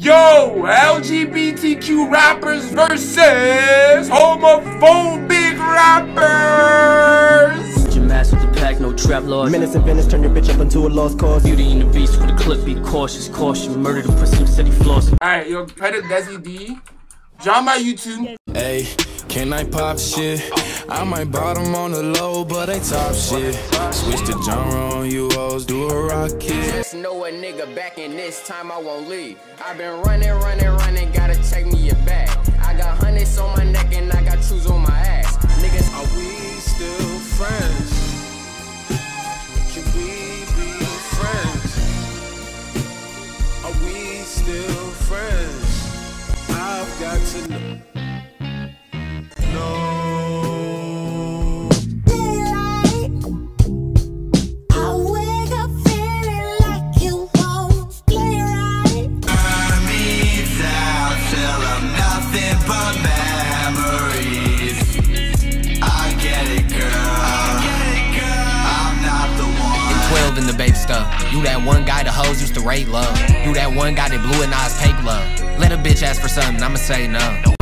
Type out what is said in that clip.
Yo, LGBTQ rappers versus homophobic rappers. Put mask with the pack, no trap laws. Menace and Venice, turn your bitch up into a lost cause. Beauty and the beast with the clip, be cautious, caution. Murder the pussy, steady flossing. Alright, yo, Pedal Dezzy D. Join my YouTube. Hey, can I pop shit? I might bottom on the low, but they top shit. Switch the genre on you hoes, do a rocket. Just know a nigga back in this time I won't leave. I've been running, running, running, gotta take me a bag. I got hundreds on my neck and I got trues on my ass. Niggas, Are we still friends? Can we be friends? Are we still friends? I've got to know. One. 12 in the baby stuff. You that one guy the hoes used to rate love. You that one guy that blew an eyes paper love. Let a bitch ask for something, I'ma say no.